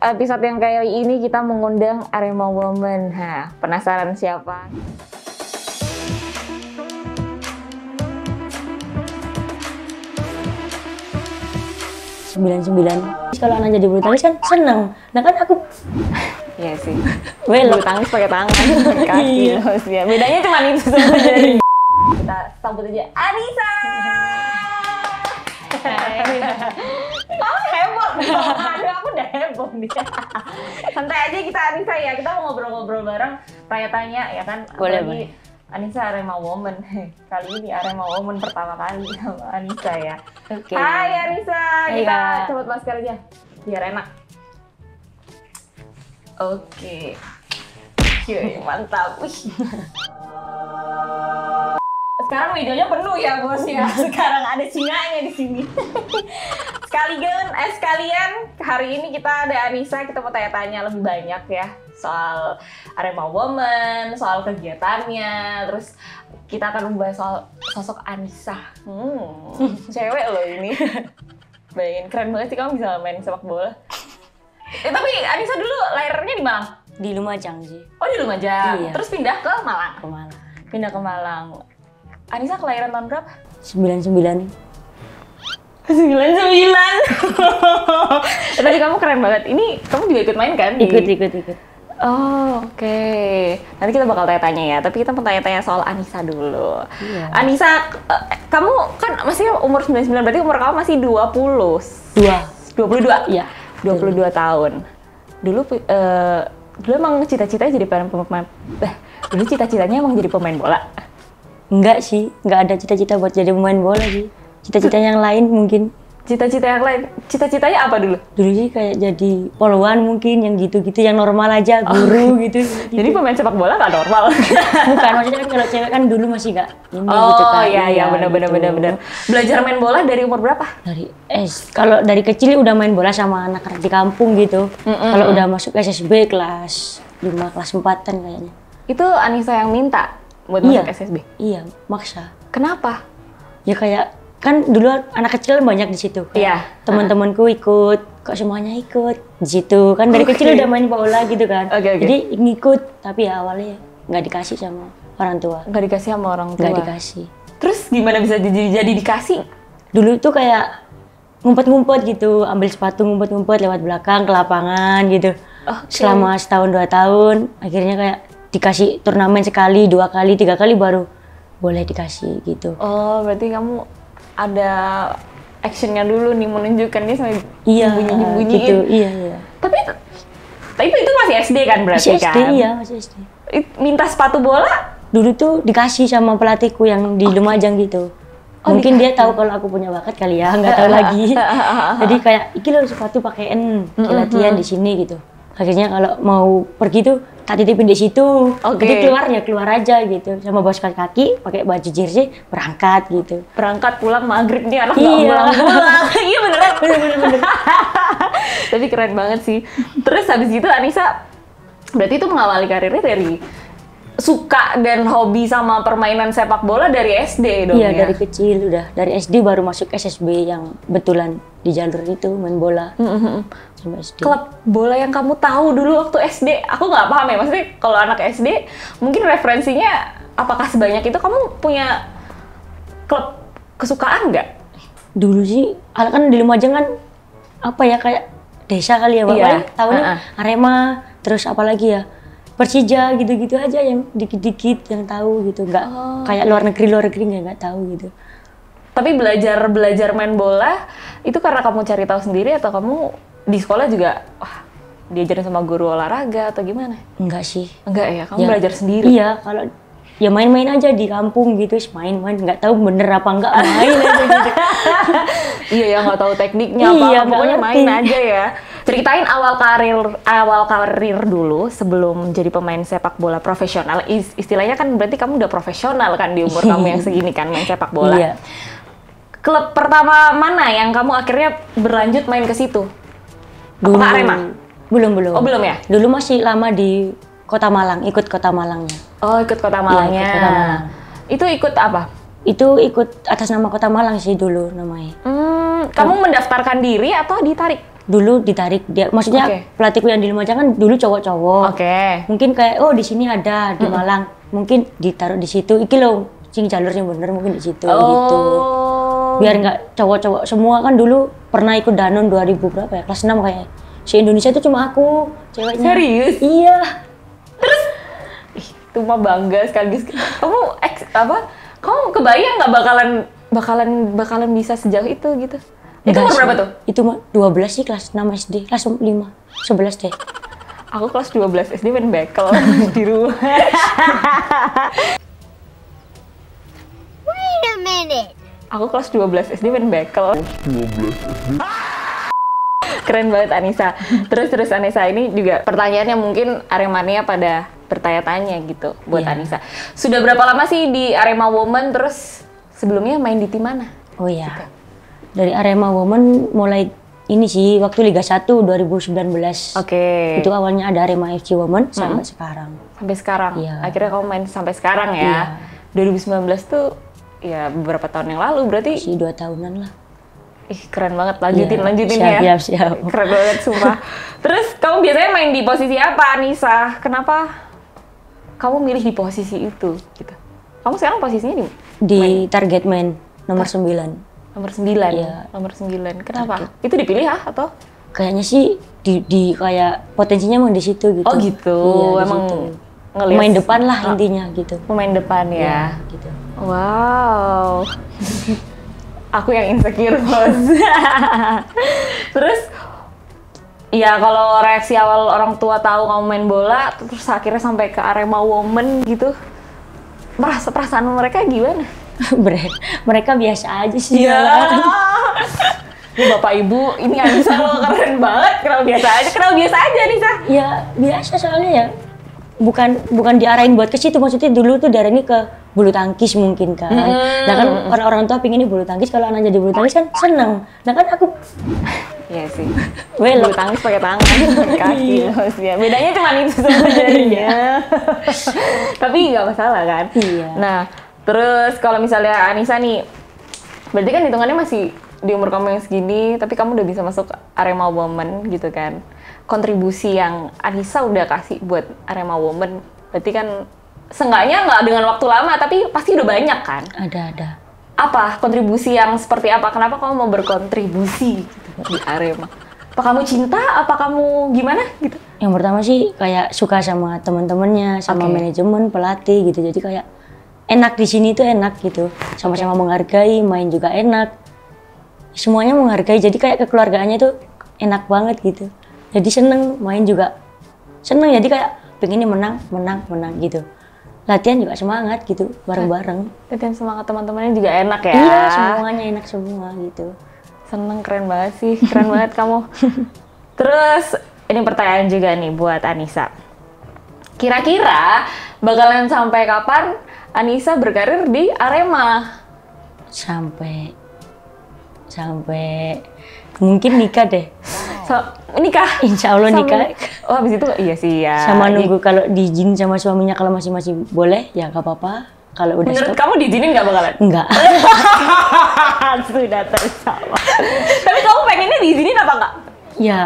episode yang kayak ini kita mengundang Arema Woman. Nah, penasaran siapa? sembilan sembilan kalau anak jadi bulu tangkis kan seneng nah kan aku Iya sih. belok Bulu tangkis pakai tangan, pakai kaki Iya. maksudnya. Bedanya cuma itu sebenarnya. kita sambut aja Anissa. Oh heboh. Aduh aku udah heboh nih. Santai aja kita Anissa ya. Kita mau ngobrol-ngobrol bareng, tanya-tanya ya kan. Boleh, Apalagi boleh. Anissa Arema Woman. Kali ini Arema Woman pertama kali sama Anissa ya. oke Hai Anissa, kita Kak. coba masker aja biar enak. Oke. Yoi, mantap. Wih. Sekarang videonya penuh ya bos ya. Sekarang ada singanya di sini. Sekalian, eh sekalian hari ini kita ada Anissa, kita mau tanya-tanya lebih banyak ya soal Arema Woman, soal kegiatannya, terus kita akan membahas soal sosok Anissa. Hmm, cewek loh ini. Bayangin keren banget sih kamu bisa main sepak bola. Eh, tapi Anissa dulu lahirnya di Malang. di Lumajang sih Oh di Lumajang. Iya. Terus pindah ke Malang. ke Malang Pindah ke Malang. Anissa kelahiran tahun berapa? sembilan sembilan Sembilan sembilan. Tadi kamu keren banget. Ini kamu juga ikut main kan? di- ikut ikut ikut Oh oke. Nanti kita bakal tanya-tanya ya. Tapi kita mau tanya-tanya soal Anissa dulu. Iya. Anissa, eh, kamu kan masih umur 99 berarti umur kamu masih 20. dua 22? Iya. 22 tahun. Dulu eh, dulu emang cita-citanya jadi pemain pemain eh, dulu cita-citanya emang jadi pemain bola. enggak sih enggak ada cita-cita buat jadi pemain bola sih cita-cita yang lain mungkin Cita-cita yang lain, cita-citanya apa dulu? dulu sih kayak jadi poluan mungkin yang gitu-gitu yang normal aja guru gitu, Jadi pemain sepak bola nggak normal. bukan maksudnya kan kalau cewek kan dulu masih gak ini oh gitu kan iya iya benar benar gitu. benar benar. Belajar main bola dari umur berapa? dari S kalau dari kecil udah main bola sama anak-anak di kampung gitu kalau udah masuk SSB kelas 5 kelas 4 kan kayaknya Itu Anissa yang minta buat Iya. masuk SSB. iya maksa Kenapa? ya kayak kan dulu anak kecil banyak di situ Kayak Iya. teman-temanku ikut kok semuanya ikut di situ kan dari Oke. kecil udah main bola gitu kan Oke, oke. jadi ngikut tapi ya awalnya nggak dikasih sama orang tua Nggak dikasih sama orang tua. nggak dikasih Terus gimana bisa jadi jadi dikasih? dulu tuh kayak ngumpet-ngumpet gitu ambil sepatu ngumpet-ngumpet lewat belakang ke lapangan gitu Oke. selama setahun dua tahun akhirnya kayak dikasih turnamen sekali dua kali tiga kali baru boleh dikasih gitu Oh berarti kamu ada actionnya dulu nih menunjukkan dia sampai iya bunyi-bunyiin. gitu. Iya iya. Tapi tapi itu masih SD kan berarti masih SD kan? iya masih SD Minta sepatu bola? dulu tuh dikasih sama pelatihku yang di Lumajang gitu. Oh, mungkin dia tahu kalau aku punya bakat kali ya nggak tahu lagi. Jadi kayak iki lo sepatu pakaian latihan di sini gitu. Akhirnya kalau mau pergi tuh tak titipin di situ Oke. jadi keluar ya keluar aja gitu sama bos kaki kaki pakai baju jersey berangkat gitu Berangkat pulang maghrib nih anak Iya. pulang-pulang. iya beneran. bener bener bener Tapi keren banget sih. Terus habis gitu Anissa berarti itu mengawali karirnya dari suka dan hobi sama permainan sepak bola dari SD dong iya ya? dari kecil udah dari SD baru masuk SSB yang betulan di jalur itu main bola Mhm. Sama SD Klub bola yang kamu tahu dulu waktu SD, aku nggak paham ya. Maksudnya kalau anak SD, mungkin referensinya apakah sebanyak itu kamu punya klub kesukaan nggak? dulu sih kan di Lumajang kan apa ya kayak desa kali ya Pak. Iya, tahunya uh-uh. Arema terus apa lagi ya Persija gitu-gitu aja yang dikit-dikit yang tahu gitu nggak Oh. kayak luar negeri luar negeri nggak nggak tahu gitu Tapi belajar belajar main bola itu karena kamu cari tahu sendiri atau kamu di sekolah juga wah diajarin sama guru olahraga atau gimana? enggak sih Enggak ya, kamu Ya, belajar sendiri. iya kalau ya main-main aja di kampung gitu main-main nggak tahu bener apa enggak main aja gitu iya ya nggak tahu tekniknya apa, Iya, pokoknya main aja ya. Ceritain awal karir awal karir dulu sebelum jadi pemain sepak bola profesional. Is- istilahnya kan berarti kamu udah profesional kan di umur kamu yang segini kan main sepak bola. iya Klub pertama mana yang kamu akhirnya berlanjut main ke situ? Dulu Apakah Arema? belum belum Oh, belum ya? dulu masih lama di Kota Malang ikut Kota Malangnya Oh ikut kota Malangnya. ikut Kota Malang. Itu ikut apa? itu ikut atas nama Kota Malang sih dulu namanya Hmm, kamu mendaftarkan diri atau ditarik? dulu ditarik dia maksudnya Oke. pelatihku yang di Lumajang kan dulu cowok-cowok Oke. mungkin kayak oh di sini ada di Malang mungkin ditaruh di situ iki loh sing jalurnya bener mungkin di situ gitu Oh. biar nggak cowok-cowok semua kan dulu pernah ikut Danon 2000 berapa ya kelas 6 kayak si Indonesia itu cuma aku ceweknya Serius? iya Itu mah bangga sekaligus. Kamu ex, apa? Kamu kebayang nggak bakalan bakalan bakalan bisa sejauh itu gitu? Itu umur berapa tuh? itu mah 12 sih kelas 6 SD kelas 5 11 deh Aku kelas 12 SD main bekel di rumah. Wait a minute. Aku kelas 12 SD main bekel. Keren banget Anissa. Terus terus Anissa ini juga pertanyaannya mungkin Aremania pada bertanya-tanya gitu buat Iya. Anissa. Sudah berapa lama sih di Arema Women terus sebelumnya main di tim mana? oh ya dari Arema Women mulai ini sih waktu Liga 1 2019 Oke. itu awalnya ada Arema FC Women sampai sekarang Sampai sekarang. Iya. Akhirnya kamu main sampai sekarang ya. 2019 tuh ya beberapa tahun yang lalu berarti sih dua tahunan lah ih keren banget lanjutin Iya, lanjutin siap, ya. siap, siap. Keren banget sumpah. Terus kamu biasanya main di posisi apa Anissa? Kenapa kamu milih di posisi itu gitu? Kamu sekarang posisinya di di target man nomor 9 nomor 9. Iya. Nomor 9. Kenapa? Itu dipilih ah atau? kayaknya sih di, di kayak potensinya emang di situ gitu Oh gitu. Iya, di Emang ngelihat pemain depan lah Ah, intinya gitu Pemain depan ya. ya gitu Wow. Aku yang insecure, Bos. terus ya kalau reaksi awal orang tua tahu kamu main bola terus akhirnya sampai ke Arema Women gitu. Merasa perasaan mereka gimana? Mereka biasa aja sih Iya. Lu Bapak Ibu, ini Anissa lo keren banget. Kenapa biasa aja? Kenapa biasa aja Anissa? ya biasa soalnya ya bukan bukan diarahin buat ke situ maksudnya dulu tuh diarahin ke bulu tangkis mungkin kan Hmm. nah kan orang-orang tua pengen bulu tangkis kalau anak jadi bulu tangkis kan seneng nah kan aku Iya sih. Bulu tangkis pakai tangan, kaki. maksudnya. Bedanya cuma itu sebenarnya. Tapi nggak masalah kan? Iya. Nah, terus kalau misalnya Anissa nih, berarti kan hitungannya masih di umur kamu yang segini, tapi kamu udah bisa masuk Arema Women gitu kan? Kontribusi yang Anissa udah kasih buat Arema Women, berarti kan seenggaknya nggak dengan waktu lama, tapi pasti udah banyak kan? ada ada apa kontribusi yang seperti apa? Kenapa kamu mau berkontribusi gitu di Arema? Apa kamu cinta? Apa kamu gimana gitu? yang pertama sih kayak suka sama teman-temannya sama Oke. manajemen pelatih gitu jadi kayak enak di sini tuh enak gitu sama-sama menghargai main juga enak semuanya menghargai jadi kayak kekeluargaannya tuh enak banget gitu jadi seneng main juga seneng jadi kayak pengennya menang menang menang gitu latihan juga semangat gitu bareng-bareng Latihan semangat teman-temannya juga enak ya. iya semuanya enak semua gitu Seneng keren banget sih, keren banget kamu. Terus ini pertanyaan juga nih buat Anissa. Kira-kira bakalan sampai kapan Anissa berkarir di Arema? sampai sampai mungkin nikah deh So, nikah? Insya Allah Sampai- nikah. Oh, habis itu iya sih ya. sama nunggu kalau diizin sama suaminya kalau masih masih boleh ya nggak apa-apa kalau udah Menurut stop kamu diizinin nggak bakalan? enggak Sudah tersama. Tapi kamu pengennya diizinin apa enggak? ya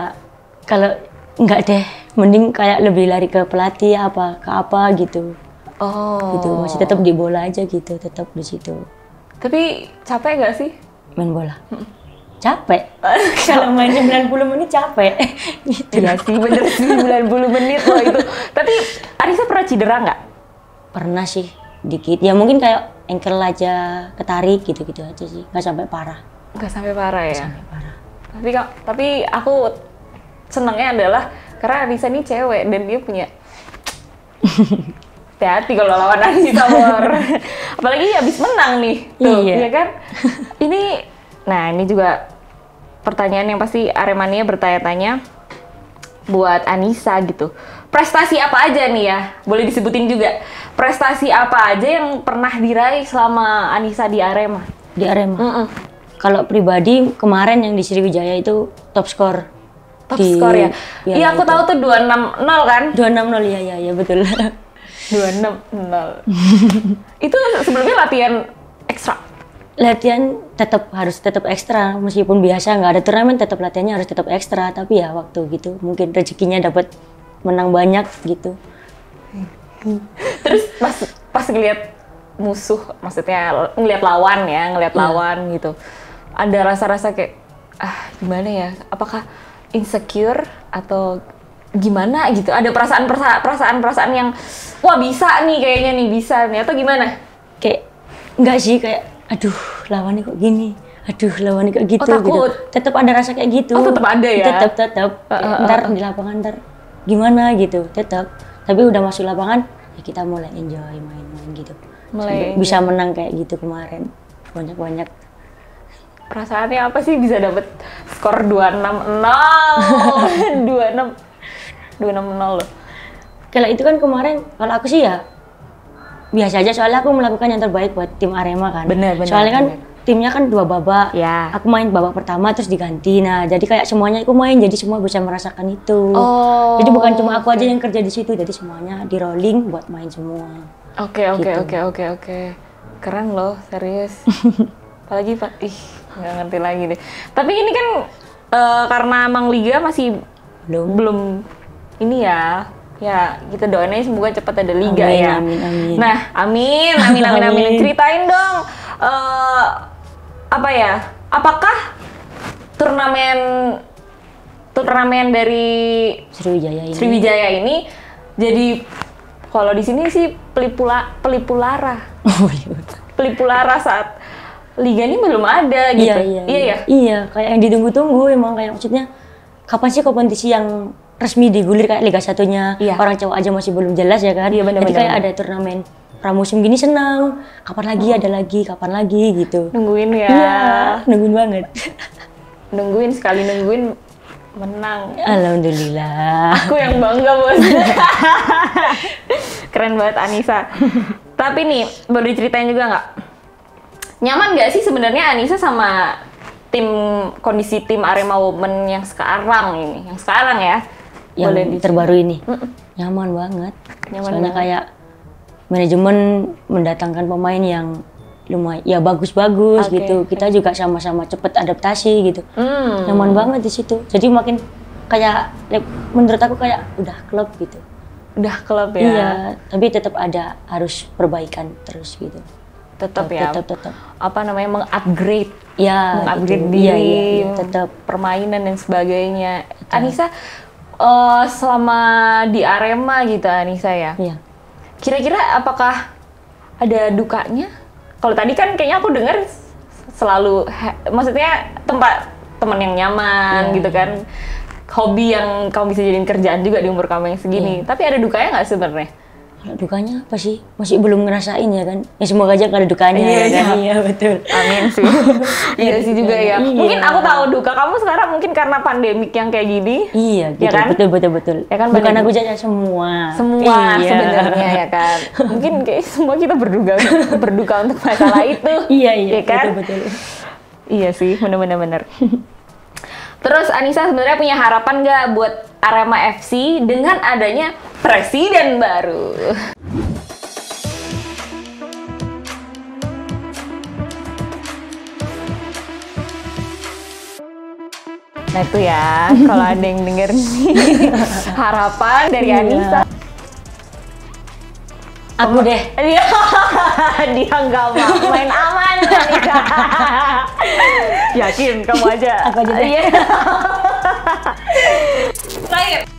kalau enggak deh mending kayak lebih lari ke pelatih apa ke apa gitu Oh. gitu masih tetap di bola aja gitu tetap di situ Tapi capek gak sih? main bola capek kalau main 90 menit capek gitu Iya sih, bener sih 90 menit loh itu. Tapi Anissa pernah cedera nggak? pernah sih dikit ya mungkin kayak ankle aja ketarik gitu gitu aja sih nggak sampai parah Nggak sampai parah ya. sampai parah Tapi tapi aku senangnya adalah karena Anissa ini cewek dan dia punya hati-hati kalau lawan Anissa Bor. Apalagi habis menang nih. Tuh, Iya. iya kan? Ini nah, ini juga pertanyaan yang pasti Aremania bertanya-tanya buat Anissa gitu. Prestasi apa aja nih ya? Boleh disebutin juga. Prestasi apa aja yang pernah diraih selama Anissa di Arema? di Arema Mm-mm. Kalau pribadi kemarin yang di Sriwijaya itu top skor. Top Di skor ya? Iya, aku itu. tahu tuh 260 kan? 260 ya ya ya betul. 260. itu sebelumnya latihan ekstra. Latihan tetap harus tetap ekstra meskipun biasa nggak ada turnamen tetap latihannya harus tetap ekstra tapi ya waktu gitu mungkin rezekinya dapat menang banyak gitu Terus pas pas ngeliat musuh, maksudnya ngeliat lawan ya, ngeliat Iya. lawan gitu. Ada rasa-rasa kayak ah gimana ya? Apakah insecure atau gimana gitu? Ada perasaan perasaan perasaan yang wah bisa nih kayaknya nih bisa nih atau gimana? kayak nggak sih kayak aduh lawannya kok gini? Aduh lawannya kok gitu Oh, takut. gitu tetap ada rasa kayak gitu. Oh, tetap ada ya? tetap tetap Uh, uh, uh, ntar di lapangan ntar gimana gitu tetap tapi udah masuk lapangan ya kita mulai enjoy main-main gitu. Mulai bisa menang kayak gitu kemarin. Banyak banyak Perasaannya apa sih bisa dapet skor 260 26 260 loh. kalau itu kan kemarin kalau aku sih ya biasa aja soalnya aku melakukan yang terbaik buat tim Arema kan Bener, bener, soalnya kan bener. timnya kan dua babak Ya. aku main babak pertama terus diganti nah jadi kayak semuanya aku main jadi semua bisa merasakan itu Oh, jadi bukan cuma aku aja yang kerja di situ jadi semuanya di rolling buat main semua Oke oke Gitu. oke oke oke. Keren loh, serius. Apalagi Pak, ih nggak ngerti lagi deh. Tapi ini kan eh, karena Mang Liga masih belum belum ini ya. Ya, kita doain aja semoga cepat ada liga Amin, ya. amin, amin. Nah, amin, amin, amin, amin. Amin. Ceritain dong, eh, apa ya? Apakah turnamen turnamen dari Sriwijaya ini Sriwijaya ini jadi kalau di sini sih pelipula pelipulara oh iya pelipulara saat liga ini belum ada gitu iya iya iya ya iya kayak yang ditunggu-tunggu emang kayak maksudnya kapan sih kompetisi yang resmi digulir kayak Liga Satunya. Iya. orang cowok aja masih belum jelas ya kan? Iya, benar, jadi kayak ada turnamen pramusim gini senang. Kapan lagi ada lagi? Kapan lagi? Gitu. Nungguin ya. Iya nungguin banget. Nungguin sekali nungguin menang. Alhamdulillah. Aku yang bangga bos. Keren banget Anissa. Tapi nih boleh diceritain juga nggak? Nyaman nggak sih sebenarnya Anissa sama tim kondisi tim Arema Women yang sekarang ini? Yang sekarang ya yang boleh terbaru ini? Nyaman banget. Nyaman soalnya banget. kayak manajemen mendatangkan pemain yang lumayan ya bagus-bagus Oke, gitu. Kita juga sama-sama cepet adaptasi gitu. Hmm. nyaman banget di situ. Jadi makin kayak menurut aku kayak udah klub gitu. Udah klub ya? Iya tapi tetap ada harus perbaikan terus gitu. Tetap ya? tetap tetap apa namanya mengupgrade. Ya mengupgrade gitu. diri iya, iya, iya, tetap permainan dan sebagainya. Anissa eh, selama di Arema gitu Anissa ya? Iya. Kira-kira apakah ada dukanya? Kalau tadi kan kayaknya aku dengar selalu maksudnya tempat teman yang nyaman Iya, gitu kan. Hobi yang kamu bisa jadiin kerjaan juga di umur kamu yang segini. Tapi ada dukanya nggak sebenarnya dukanya apa sih masih belum ngerasain ya kan ya semoga aja gak ada dukanya Iya, ya kan iya. iya betul Amin sih. iya sih juga ya. Iya. Mungkin aku tahu duka kamu sekarang mungkin karena pandemik yang kayak gini. Iya, gitu. Ya kan? Betul, betul, betul. Ya kan, Bukan aku saja semua. Semua Iya. sebenarnya ya kan. Mungkin kayak semua kita berduka berduka untuk masalah itu. Iya, iya, Ya kan? betul, betul. Iya sih, bener-bener bener. Terus Anissa sebenarnya punya harapan nggak buat Arema FC dengan adanya presiden baru? Nah itu ya, kalau ada yang denger nih, harapan dari Iya. Anissa. Aku deh. Dia, dia nggak mau main aman, Anissa. Yakin kamu aja. Aku aja deh. Iya. play it.